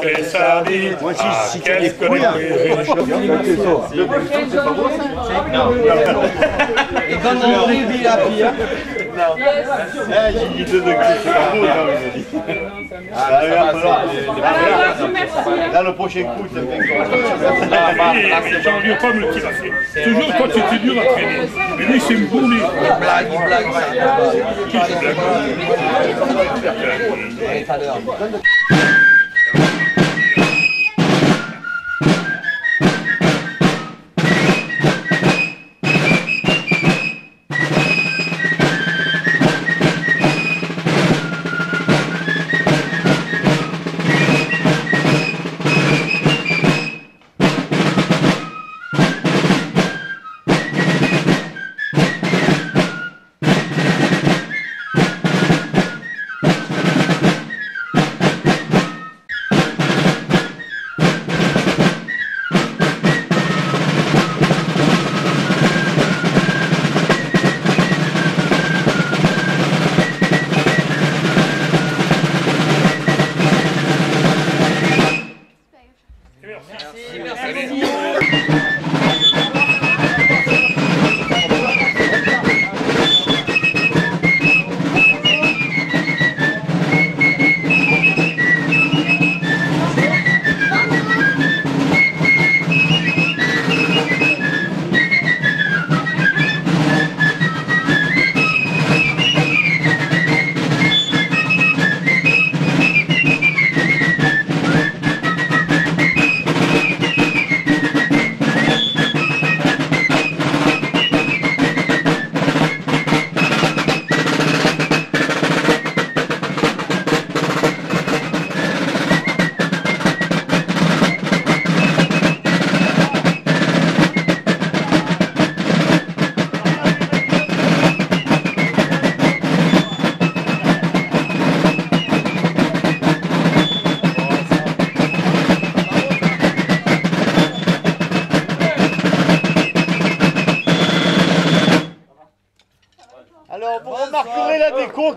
très sardines. Moi, si, Ah, si t'as des couilles, hein. les Et quand on revit la pire, Eh, j'ai dit 2 degrés, c'est pas beau, ça, il dit. Ah, là, là, le prochain coup, ça fait Oui, Jean-Louis Pomme le fait. Toujours toi tu étais dur à traîner. Mais lui c'est une boule. blague, il blague. Qui blague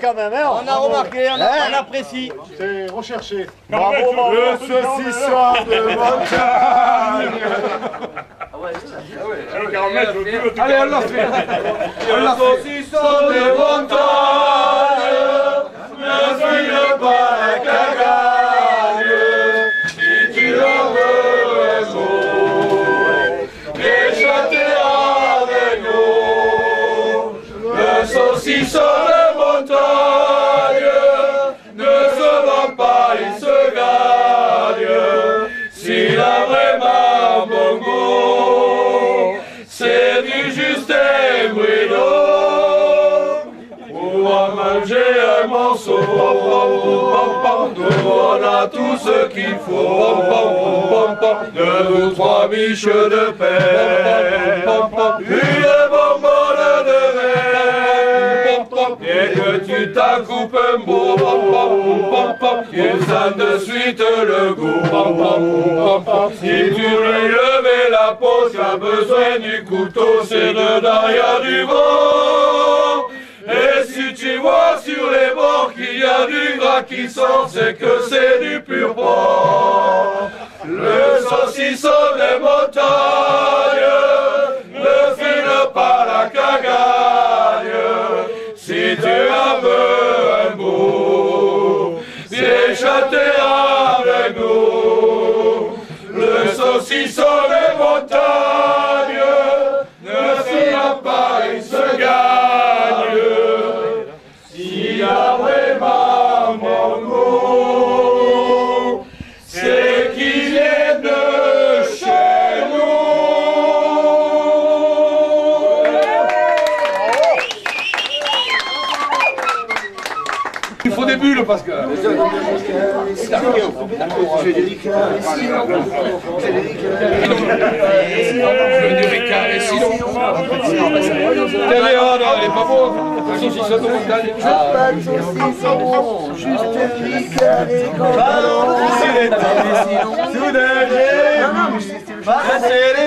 quand même, hein On a remarqué, on, a- Hein on apprécie. C'est recherché. Bravo, bravo. Le saucisson de montagne Allez, on l'a fait. Le saucisson de montagne Ne pas la cagagne Si tu en veux un mot Et chanter avec nous Le saucisson Nous on a tout ce qu'il faut Deux ou trois biches de pain Une bonbonne de verre Et que tu t'en coupes un beau Tu sens de suite le goût Si tu veux lever la peau Tu besoin du couteau C'est dedans il a du vent et vois sur les bords qu'il y a du gras qui sort, c'est que c'est du pur porc. Le saucisson des montagnes ne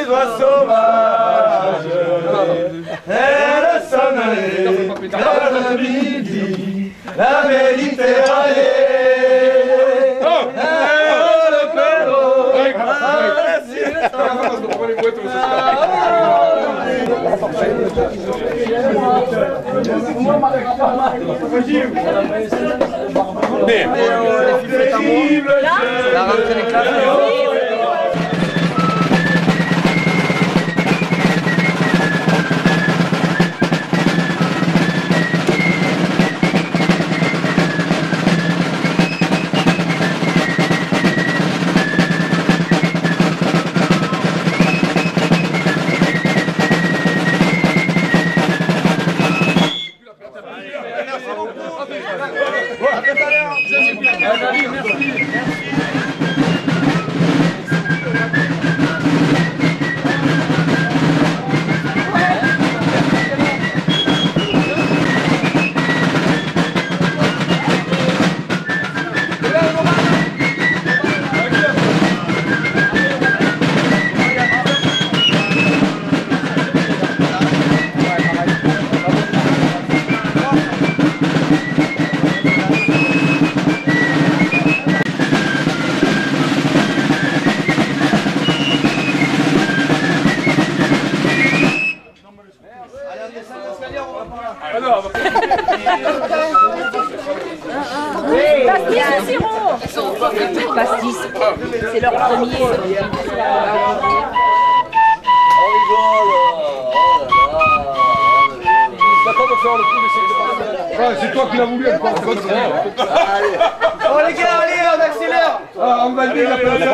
les oies sauvages. Elle sonnerait grave de midi, la Méditerranée. Oh, le Pedro, ah, ah, la sieste. Mais, la des. On va le dire, la prochaine.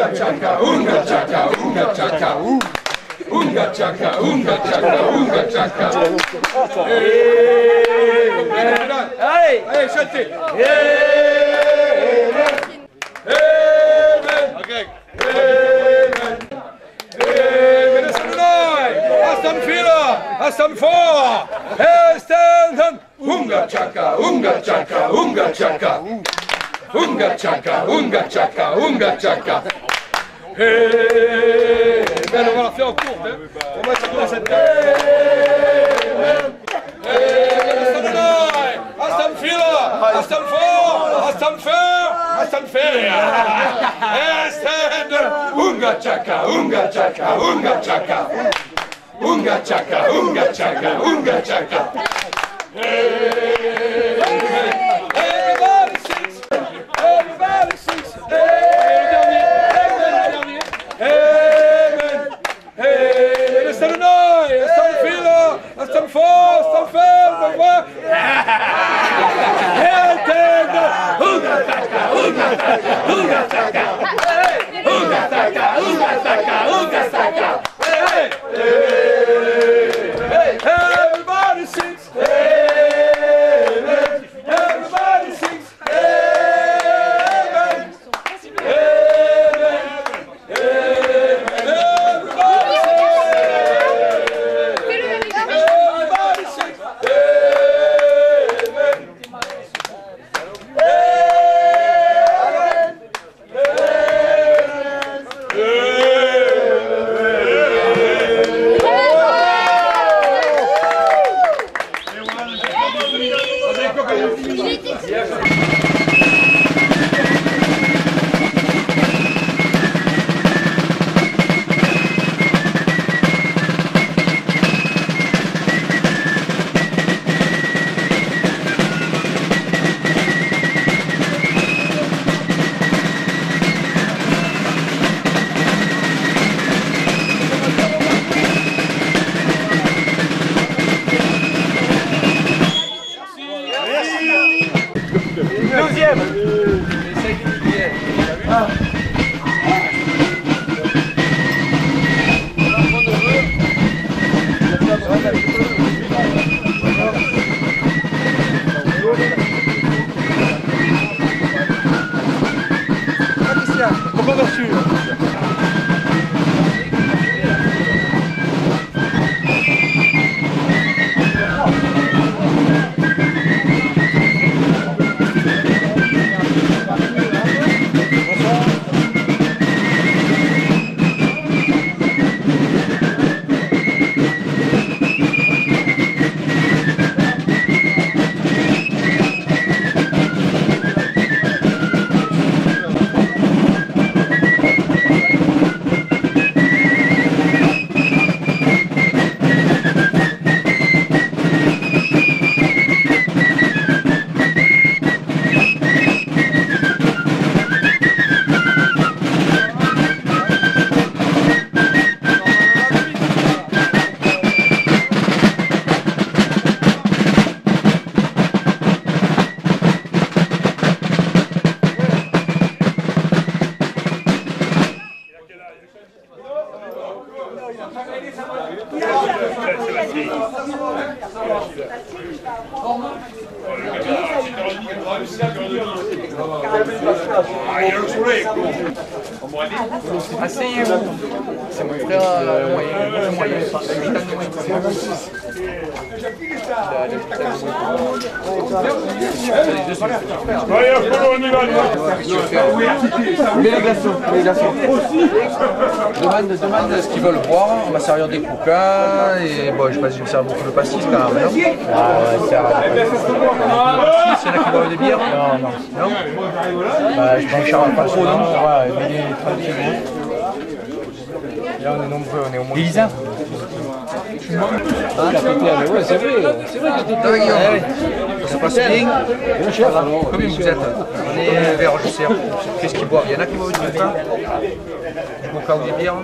Unga chaka, unga chaka, unga chaka. Unga chaka, unga chaka, unga chaka. Amen. Allez Allez, chantez. Amen. Amen. Amen. Amen. Stand on. Stand fila. Stand for. Stand on. Unga chaka, unga chaka, unga chaka. Unga chaka, unga chaka, unga chaka. Amen. On va la faire en courbe. Hein. On va être dans cette Hey! Amen. Astaghfirullah, astaghfirullah, astaghfirullah, astaghfirullah. Stand, unga chaka, unga chaka, unga chaka, unga chaka, unga chaka, unga chaka. Hey! força, oh, força, força! Entenda! Uga taca, uga taca, uga taca! Uga taca, uga taca, uga taca! Ei, ei! Mais les glaçons. Les glaçons. Demande, demande ce qu'ils veulent boire. On va servir des coca. Et bon, je sais pas si je me sers beaucoup de pastis quand même. Non? Ah ouais, c'est Si, c'est là qui boivent des bières? Non, non. Non? Bah, Je prends Charles pas trop, non? Ouais, mais il est tranquille. Là, on est nombreux, on est au moins. Elisa? Ah, ouais, c'est vrai, c'est vrai que t'es ouais. Bien. Combien vous êtes On est vers Rochester. Qu'est-ce qu'ils boivent Il y en a qui boivent du coca Du coca ou des bières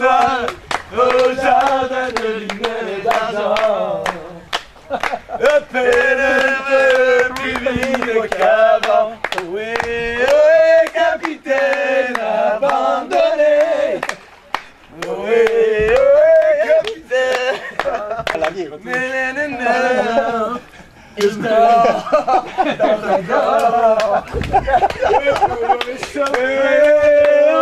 Au jardin de et d'argent Pénétre plus vite qu'avant Oui, oui, capitaine abandonné Oui, oui, capitaine dans la Et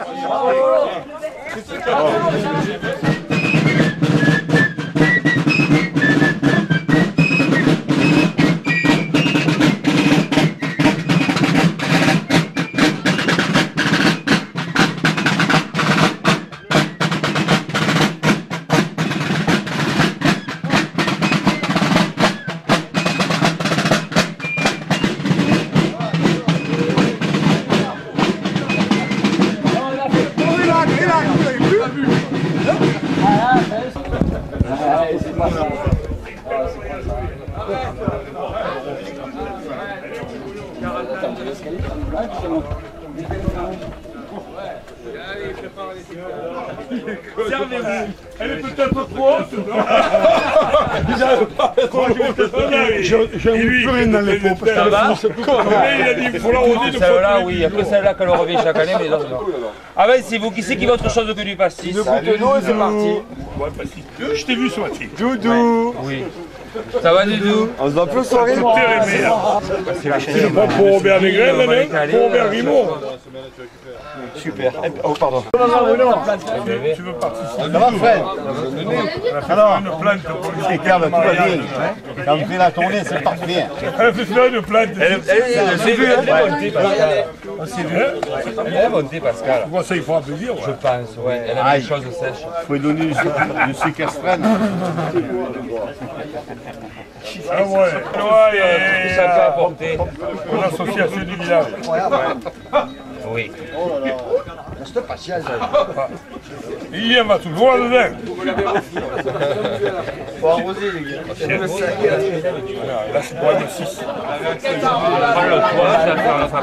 아! J'ai plus rien dans les pots. Ça va Mais il a dit faut de Celle-là, oui, il n'y a que celle-là qu'elle revient chaque année, mais les autres non. Ah ben c'est vous, qui c'est qui veut autre chose que du pastis Une goutte d'eau et c'est parti. Ouais, si. Je t'ai vu ce matin. Doudou Oui. Ça va Doudou On se voit plus soirée le prends pour Robert Négrel, là, Pour Robert Grimaud. Super. Oh, pardon. Tu veux participer Ça va, Fred Alors Une. C'est clair, tout va bien. Quand on fait la tournée, c'est parfait. Elle fait une vu, elle est montée Pascal. Elle est montée Pascal. Moi, ça, il fera plaisir. Je pense, ouais. Elle a des choses sèches. Il faut lui donner séquestrane. Ah ouais. Ouais, Ça peut apporter. Une association du village. Oui. Il y en va toujours là-dedans. Faut arroser, les gars. Là, c'est pour aller 6. On prend le ça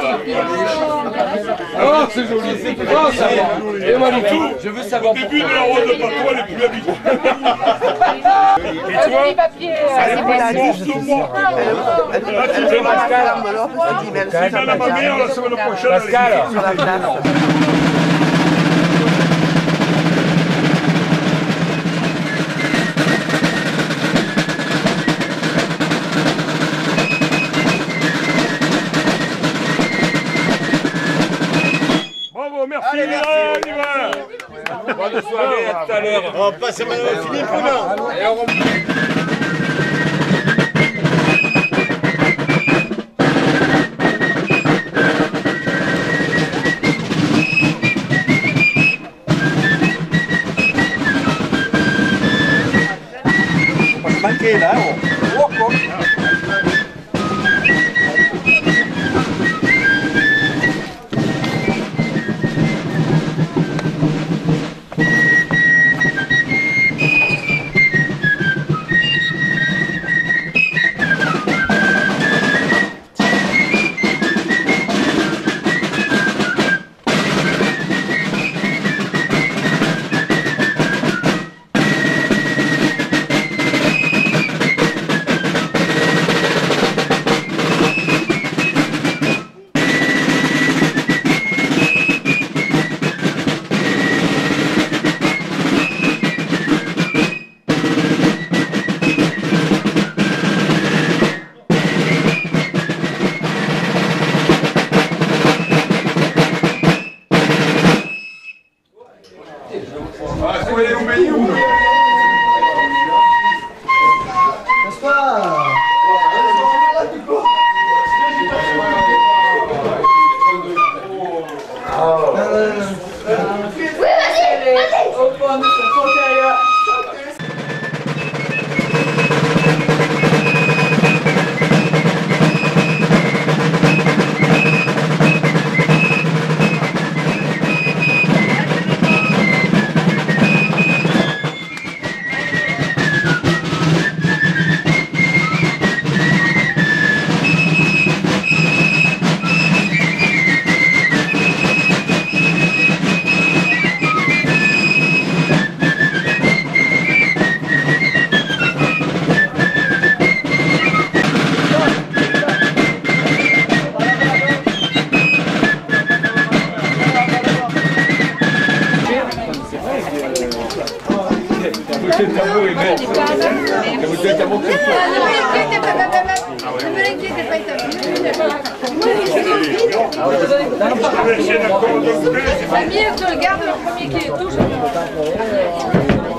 fait. Oh, c'est joli, c'est ça Et moi, tout. Je veux savoir Au début de la de patois, les plus habitués. Et Un toi petit papier. Elle est de moi. Là, tu fais Pascal. À ma mère la semaine prochaine. Pascal Bravo, merci. Allez, merci. Bonne soirée, à tout à l'heure. On passe à Madame Philippe tanque de agua. ¿eh? Ou là. oh. Oh, oh. C'est mieux que le garde le premier qui touche.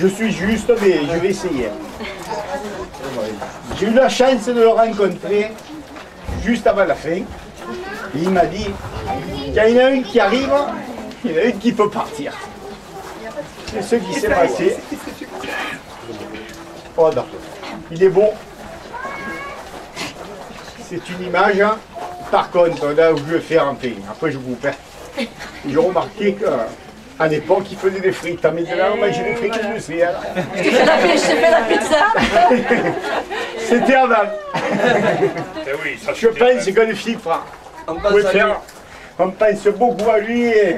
Je suis juste, mais je vais essayer. J'ai eu la chance de le rencontrer juste avant la fin. Il m'a dit, il y en a une qui arrive, il y en a une qui peut partir. C'est ce qui s'est passé. Oh non, il est bon. C'est une image. Par contre, là où je vais faire un peu, après je vous perds. J'ai remarqué qu'à l'époque, il faisait des frites. Mais de là, on mangeait des frites, je le sais. hein. Je t'ai fait la pizza? C'était avant. Eh oui, ça Je pense que les filles, frère, on peut faire. On pense beaucoup à lui. et-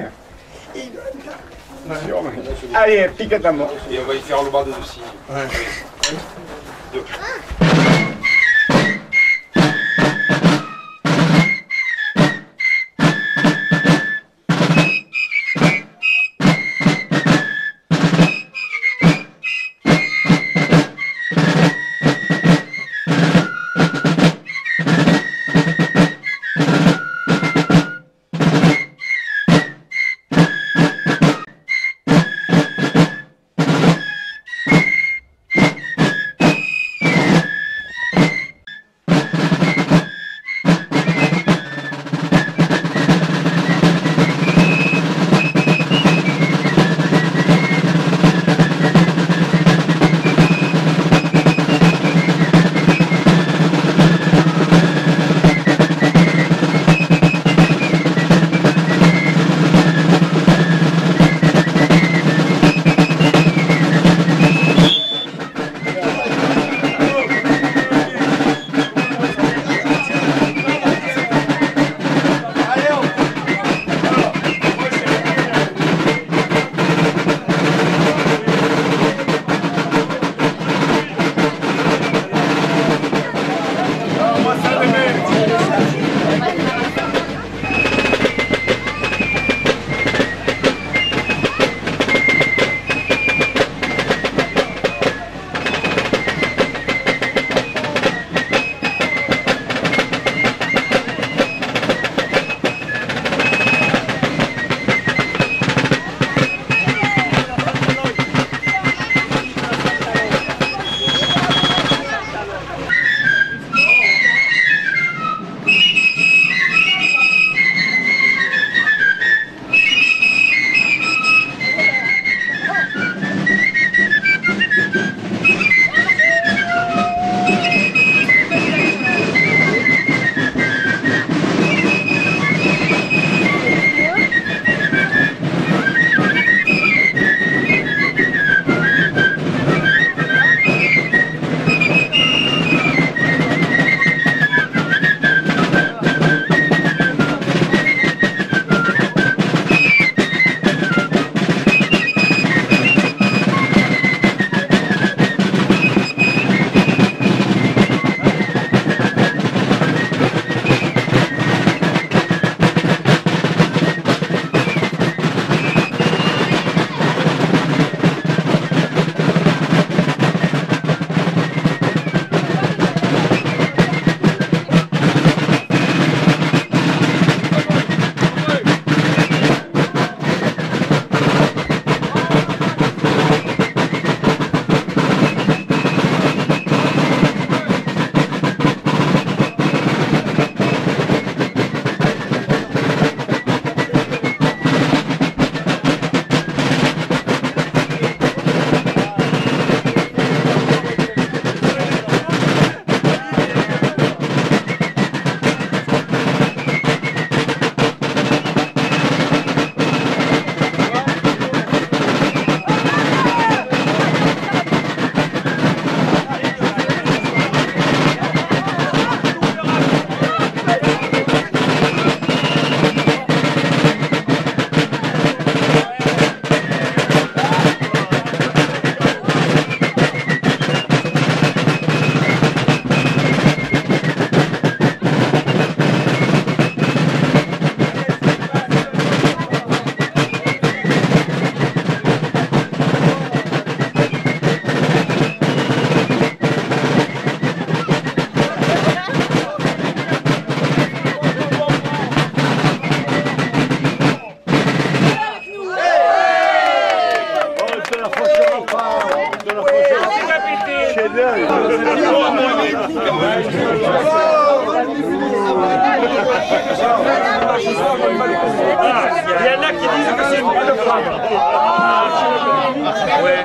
Allez, pique ta mort. Et on va y faire le bas de dessus. Il y en a qui disent que c'est une bonne femme. Ouais,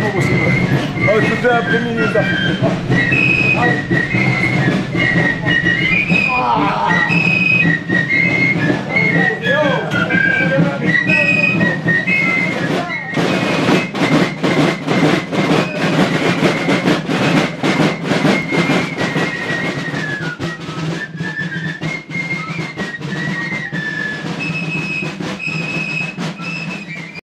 Oh,